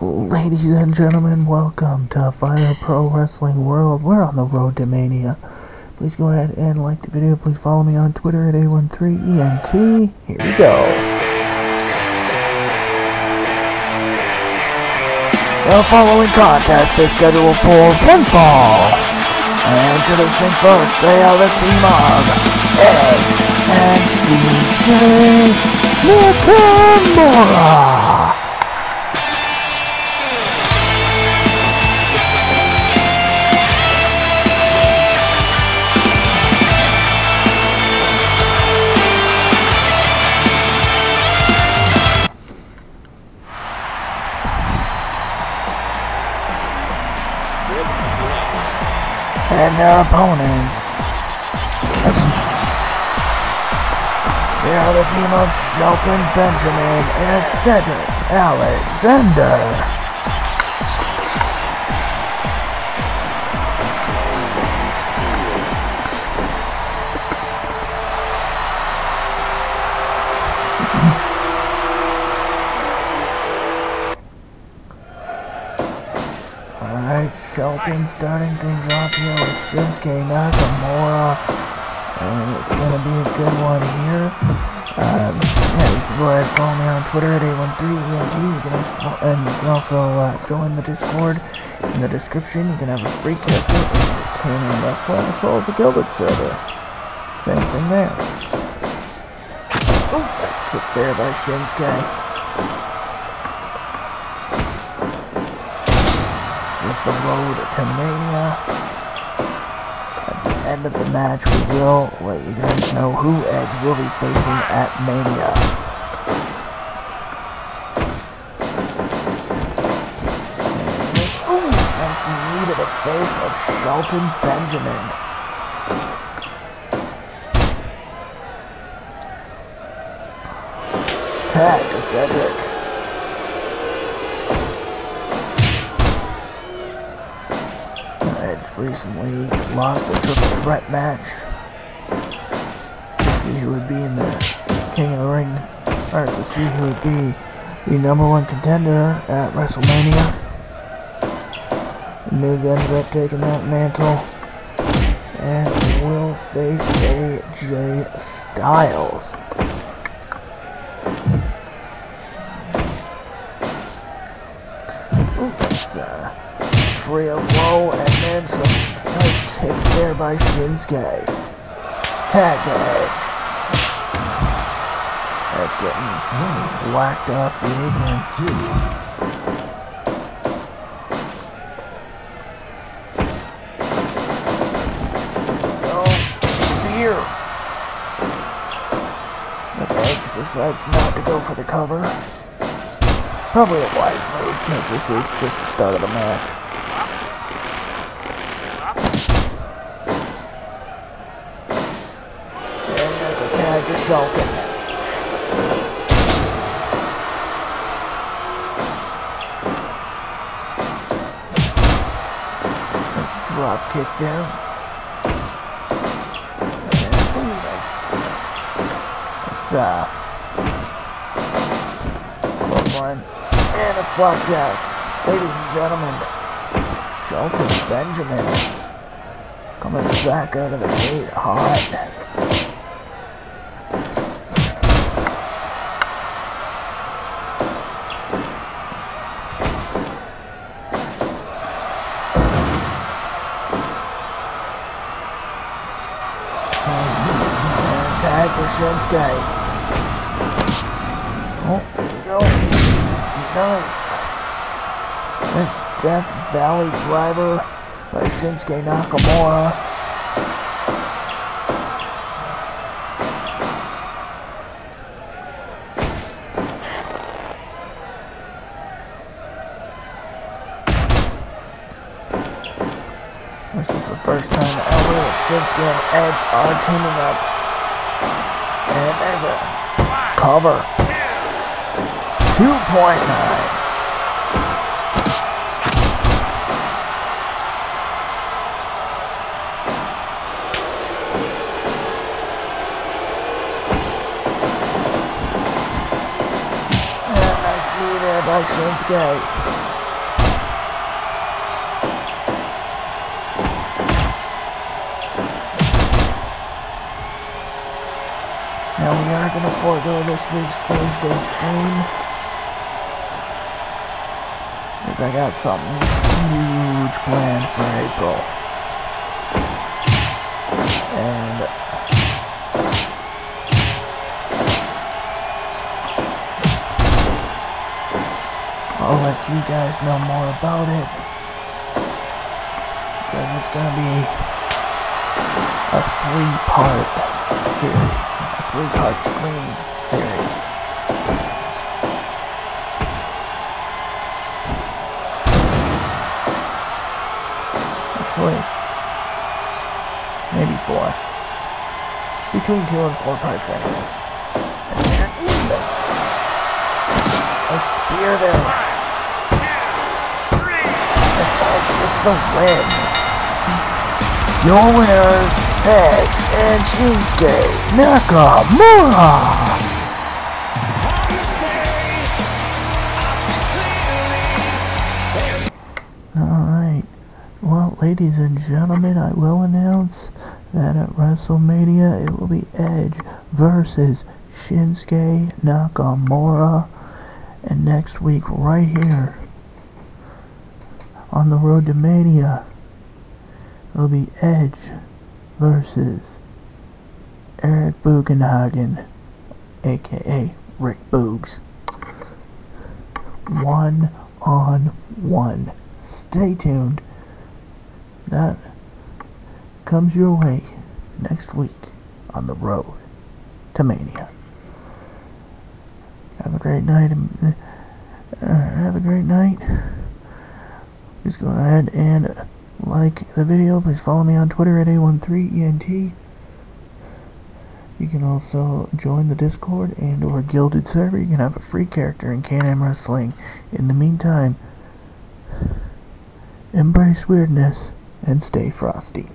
Ladies and gentlemen, welcome to Fire Pro Wrestling World. We're on the road to Mania. Please go ahead and like the video. Please follow me on Twitter at A13ENT. Here we go. The following contest is scheduled for one fall. And introducing first, they are the team of Edge and Shinsuke Nakamura. And their opponents. they are the team of Shelton Benjamin and Cedric Alexander. Shelton starting things off here with Shinsuke Nakamura. And it's going to be a good one here. Um, yeah, you can go ahead and follow me on Twitter at A13ENT. You can also, and you can also uh, join the Discord in the description. You can have a free character in Can-Am Wrestler as well as a Guilded server. Same thing there. Oh, nice kick there by Shinsuke. Is the road to Mania. At the end of the match, we will let you guys know who Edge will be facing at Mania. Ooh, nice knee to the face of Shelton Benjamin. Tag to Cedric. Recently lost a triple threat match to see who would be in the King of the Ring, or to see who would be the number one contender at WrestleMania. Miz ended up taking that mantle and will face AJ Styles. That's uh, Tree of Woe, and then some nice kicks there by Shinsuke. Tag to Edge. Edge getting whacked off the apron. Go. Spear. Edge decides not to go for the cover. Probably a wise move because this is just the start of the match. And there's a tag to Shelton. Nice drop kick there. And, nice, nice uh, clothesline and a flapjack. Ladies and gentlemen, Shelton Benjamin coming back out of the gate hot. tag for Shinsuke. Oh, we go. Nice. Nice Death Valley driver by Shinsuke Nakamura. This is the first time ever that Shinsuke and Edge are teaming up. And there's a cover. 2.9. nice knee there by Shinsuke. Now we are going to forego this week's Thursday stream. Because I got something huge planned for April. And I'll let you guys know more about it. Because it's going to be a three-part series, a three-part stream series. Actually, maybe four. Between two and four parts anyways. And there is a spear there. And Edge gets the win. Your winners, Edge and Shinsuke Nakamura! Ladies and gentlemen, I will announce that at WrestleMania it will be Edge versus Shinsuke Nakamura. And next week, right here on the road to Mania, It'll be Edge versus Eric Bugenhagen, aka Rick Boogs. One on one. Stay tuned. That comes your way next week on the road to Mania. Have a great night. Uh, have a great night. Just go ahead and like the video. Please follow me on Twitter at A13ENT. You can also join the Discord and or Guilded server. You can have a free character in Can-Am Wrestling. In the meantime, embrace weirdness and stay frosty.